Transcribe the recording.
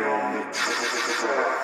On the track.